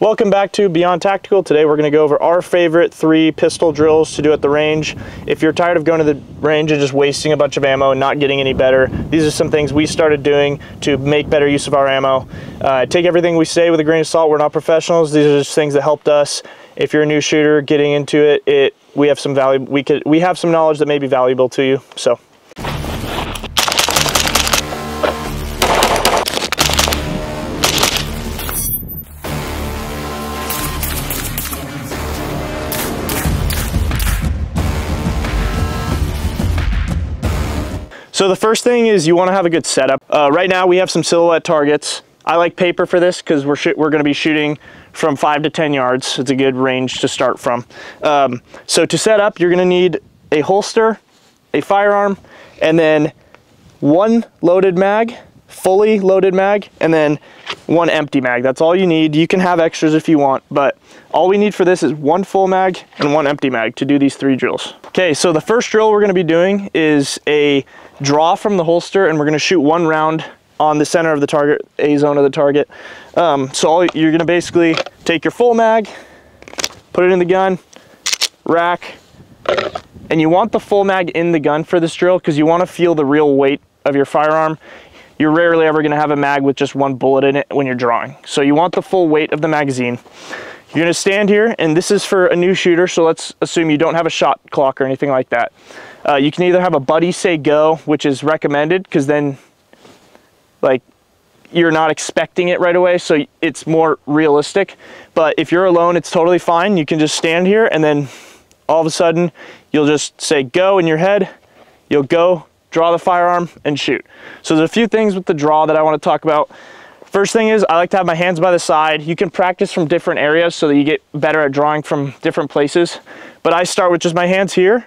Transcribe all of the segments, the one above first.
Welcome back to Beyond Tactical. Today we're going to go over our favorite three pistol drills to do at the range. If you're tired of going to the range and just wasting a bunch of ammo and not getting any better, these are some things we started doing to make better use of our ammo. Uh, take everything we say with a grain of salt. We're not professionals. These are just things that helped us. If you're a new shooter getting into it, it we have some value. We could we have some knowledge that may be valuable to you. So So the first thing is you want to have a good setup. Uh, right now we have some silhouette targets. I like paper for this because we're, we're going to be shooting from 5 to 10 yards. It's a good range to start from. Um, so to set up, you're going to need a holster, a firearm, and then one loaded mag, fully loaded mag, and then one empty mag. That's all you need. You can have extras if you want, but all we need for this is one full mag and one empty mag to do these three drills. Okay, so the first drill we're going to be doing is a draw from the holster and we're gonna shoot one round on the center of the target, A zone of the target. Um, so all, you're gonna basically take your full mag, put it in the gun, rack, and you want the full mag in the gun for this drill because you wanna feel the real weight of your firearm. You're rarely ever gonna have a mag with just one bullet in it when you're drawing. So you want the full weight of the magazine. You're gonna stand here, and this is for a new shooter, so let's assume you don't have a shot clock or anything like that. Uh, you can either have a buddy say go, which is recommended because then like you're not expecting it right away, so it's more realistic. But if you're alone, it's totally fine. You can just stand here and then all of a sudden you'll just say go in your head, you'll go, draw the firearm and shoot. So there's a few things with the draw that I wanna talk about. First thing is I like to have my hands by the side. You can practice from different areas so that you get better at drawing from different places. But I start with just my hands here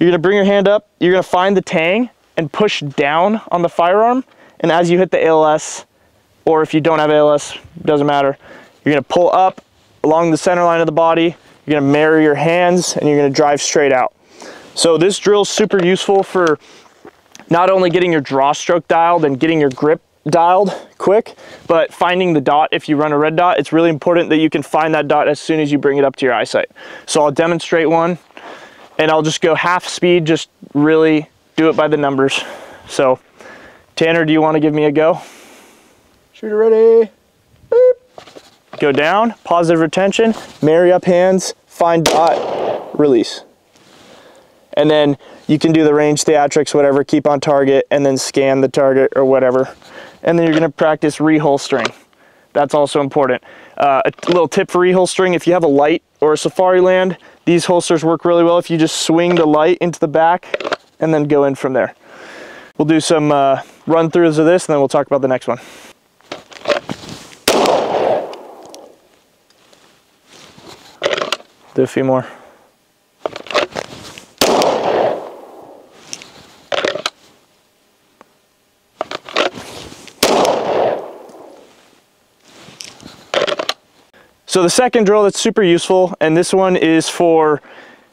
you're gonna bring your hand up, you're gonna find the tang and push down on the firearm. And as you hit the ALS, or if you don't have ALS, doesn't matter, you're gonna pull up along the center line of the body, you're gonna marry your hands and you're gonna drive straight out. So this drill is super useful for not only getting your draw stroke dialed and getting your grip dialed quick, but finding the dot, if you run a red dot, it's really important that you can find that dot as soon as you bring it up to your eyesight. So I'll demonstrate one and I'll just go half speed, just really do it by the numbers. So Tanner, do you want to give me a go? Shooter ready. Go down, positive retention, marry up hands, find dot, release. And then you can do the range theatrics, whatever, keep on target, and then scan the target or whatever. And then you're gonna practice reholstering. That's also important. Uh, a little tip for reholstering, if you have a light or a Safariland, these holsters work really well if you just swing the light into the back and then go in from there. We'll do some uh, run throughs of this and then we'll talk about the next one. Do a few more. So the second drill that's super useful, and this one is for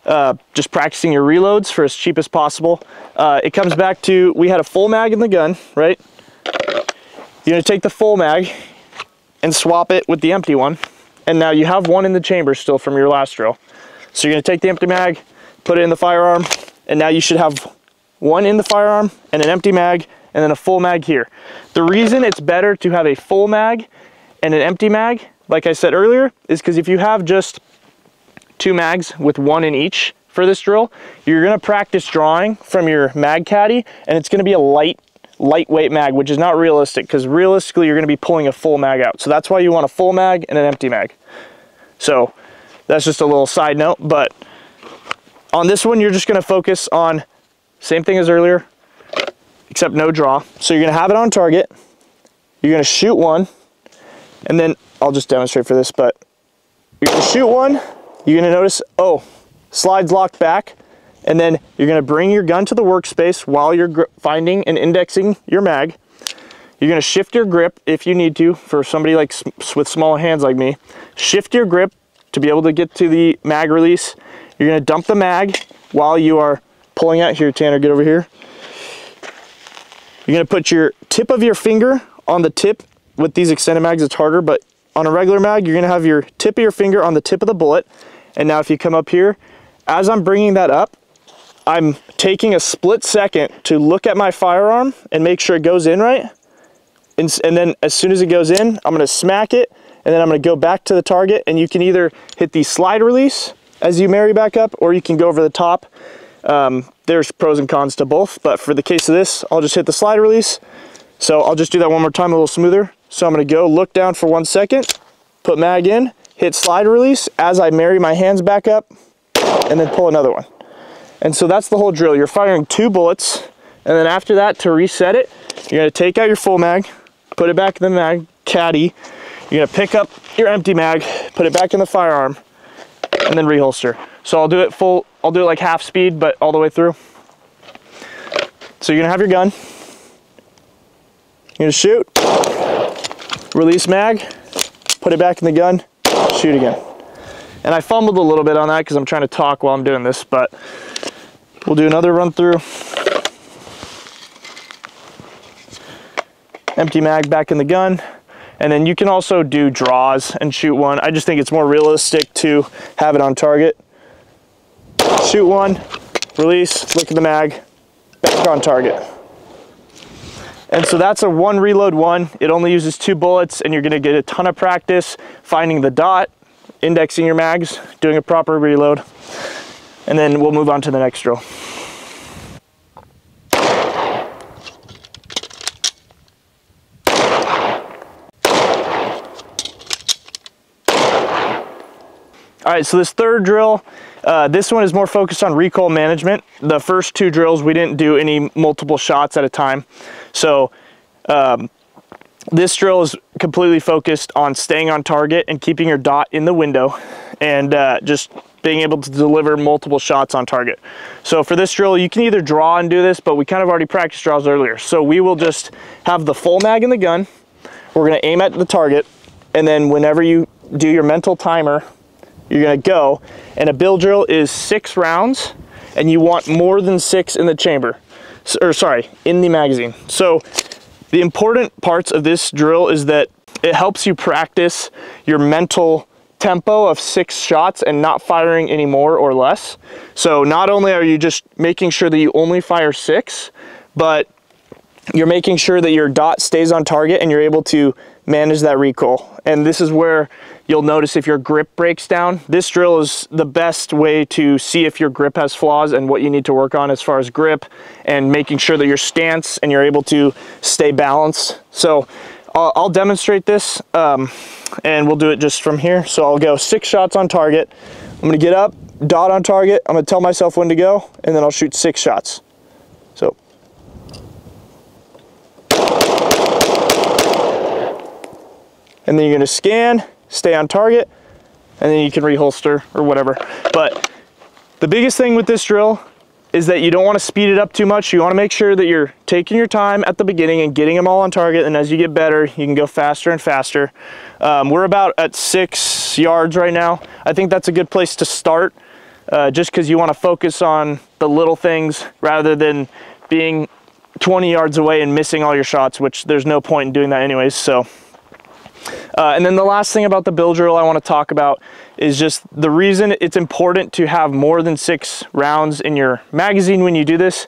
uh, just practicing your reloads for as cheap as possible. Uh, it comes back to, we had a full mag in the gun, right? You're gonna take the full mag and swap it with the empty one. And now you have one in the chamber still from your last drill. So you're gonna take the empty mag, put it in the firearm, and now you should have one in the firearm and an empty mag and then a full mag here. The reason it's better to have a full mag and an empty mag like I said earlier, is because if you have just two mags with one in each for this drill, you're gonna practice drawing from your mag caddy and it's gonna be a light, lightweight mag, which is not realistic because realistically you're gonna be pulling a full mag out. So that's why you want a full mag and an empty mag. So that's just a little side note, but on this one, you're just gonna focus on same thing as earlier, except no draw. So you're gonna have it on target, you're gonna shoot one, and then I'll just demonstrate for this, but you're gonna shoot one, you're gonna notice, oh, slides locked back, and then you're gonna bring your gun to the workspace while you're finding and indexing your mag. You're gonna shift your grip if you need to, for somebody like with small hands like me. Shift your grip to be able to get to the mag release. You're gonna dump the mag while you are pulling out. Here, Tanner, get over here. You're gonna put your tip of your finger on the tip. With these extended mags, it's harder, but on a regular mag, you're gonna have your tip of your finger on the tip of the bullet. And now if you come up here, as I'm bringing that up, I'm taking a split second to look at my firearm and make sure it goes in right. And, and then as soon as it goes in, I'm gonna smack it and then I'm gonna go back to the target and you can either hit the slide release as you marry back up or you can go over the top. Um, there's pros and cons to both, but for the case of this, I'll just hit the slide release. So I'll just do that one more time a little smoother. So I'm gonna go look down for one second, put mag in, hit slide release as I marry my hands back up, and then pull another one. And so that's the whole drill. You're firing two bullets, and then after that, to reset it, you're gonna take out your full mag, put it back in the mag caddy, you're gonna pick up your empty mag, put it back in the firearm, and then reholster. So I'll do it full, I'll do it like half speed, but all the way through. So you're gonna have your gun, you're gonna shoot, release mag, put it back in the gun, shoot again. And I fumbled a little bit on that because I'm trying to talk while I'm doing this, but we'll do another run through. Empty mag back in the gun. And then you can also do draws and shoot one. I just think it's more realistic to have it on target. Shoot one, release, look at the mag, back on target. And so that's a one reload one. It only uses two bullets and you're gonna get a ton of practice finding the dot, indexing your mags, doing a proper reload. And then we'll move on to the next drill. All right, so this third drill, uh, this one is more focused on recoil management. The first two drills, we didn't do any multiple shots at a time. So um, this drill is completely focused on staying on target and keeping your dot in the window and uh, just being able to deliver multiple shots on target. So for this drill, you can either draw and do this, but we kind of already practiced draws earlier. So we will just have the full mag in the gun. We're gonna aim at the target. And then whenever you do your mental timer you're gonna go, and a bill drill is six rounds, and you want more than six in the chamber, or sorry, in the magazine. So the important parts of this drill is that it helps you practice your mental tempo of six shots and not firing any more or less. So not only are you just making sure that you only fire six, but you're making sure that your dot stays on target and you're able to manage that recoil. And this is where you'll notice if your grip breaks down. This drill is the best way to see if your grip has flaws and what you need to work on as far as grip and making sure that your stance and you're able to stay balanced. So I'll, I'll demonstrate this um, and we'll do it just from here. So I'll go six shots on target. I'm gonna get up, dot on target. I'm gonna tell myself when to go and then I'll shoot six shots. So and then you're gonna scan, stay on target, and then you can reholster or whatever. But the biggest thing with this drill is that you don't want to speed it up too much. You want to make sure that you're taking your time at the beginning and getting them all on target. And as you get better, you can go faster and faster. Um, we're about at six yards right now. I think that's a good place to start uh, just because you want to focus on the little things rather than being 20 yards away and missing all your shots, which there's no point in doing that anyways. So uh, and then the last thing about the bill drill I want to talk about is just the reason it's important to have more than six rounds in your magazine when you do this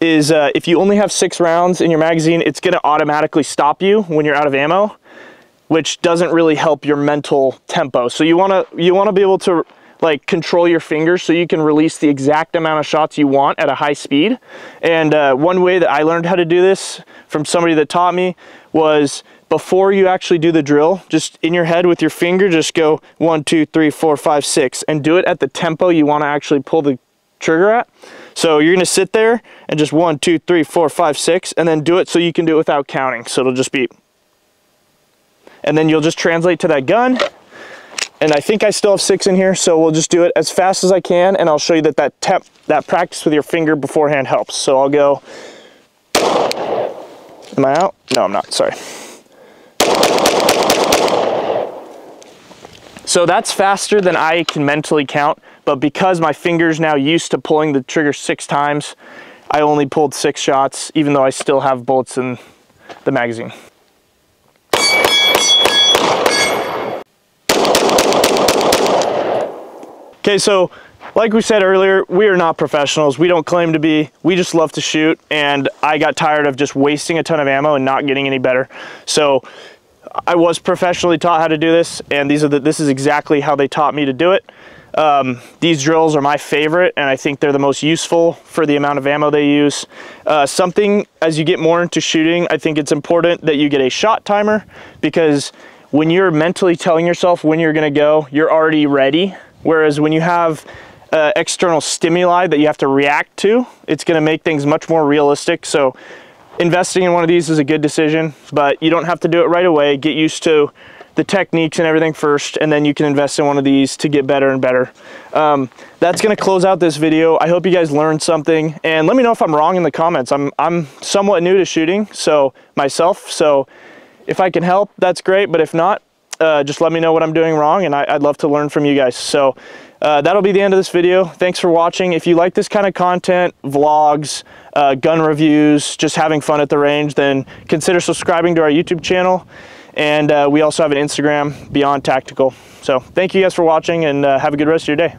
is uh, if you only have six rounds in your magazine, it's going to automatically stop you when you're out of ammo, which doesn't really help your mental tempo. So you want to you want to be able to like control your fingers so you can release the exact amount of shots you want at a high speed. And uh, one way that I learned how to do this from somebody that taught me was before you actually do the drill, just in your head with your finger, just go one, two, three, four, five, six, and do it at the tempo you want to actually pull the trigger at. So you're gonna sit there and just one, two, three, four, five, six, and then do it so you can do it without counting. So it'll just be, and then you'll just translate to that gun. And I think I still have six in here, so we'll just do it as fast as I can, and I'll show you that that temp, that practice with your finger beforehand helps. So I'll go, am I out? No, I'm not, sorry. So that's faster than I can mentally count, but because my finger's now used to pulling the trigger six times, I only pulled six shots, even though I still have bullets in the magazine. Okay, so like we said earlier, we are not professionals. We don't claim to be. We just love to shoot, and I got tired of just wasting a ton of ammo and not getting any better. So I was professionally taught how to do this, and these are the, this is exactly how they taught me to do it. Um, these drills are my favorite, and I think they're the most useful for the amount of ammo they use. Uh, something, as you get more into shooting, I think it's important that you get a shot timer, because when you're mentally telling yourself when you're gonna go, you're already ready. Whereas when you have uh, external stimuli that you have to react to, it's gonna make things much more realistic. So investing in one of these is a good decision, but you don't have to do it right away. Get used to the techniques and everything first, and then you can invest in one of these to get better and better. Um, that's gonna close out this video. I hope you guys learned something, and let me know if I'm wrong in the comments. I'm, I'm somewhat new to shooting, so myself, so if I can help, that's great, but if not, uh, just let me know what I'm doing wrong, and I, would love to learn from you guys. So uh, that'll be the end of this video. Thanks for watching. If you like this kind of content, vlogs, uh, gun reviews, just having fun at the range, then consider subscribing to our YouTube channel. And uh, we also have an Instagram, Beyond Tactical. So thank you guys for watching and uh, have a good rest of your day.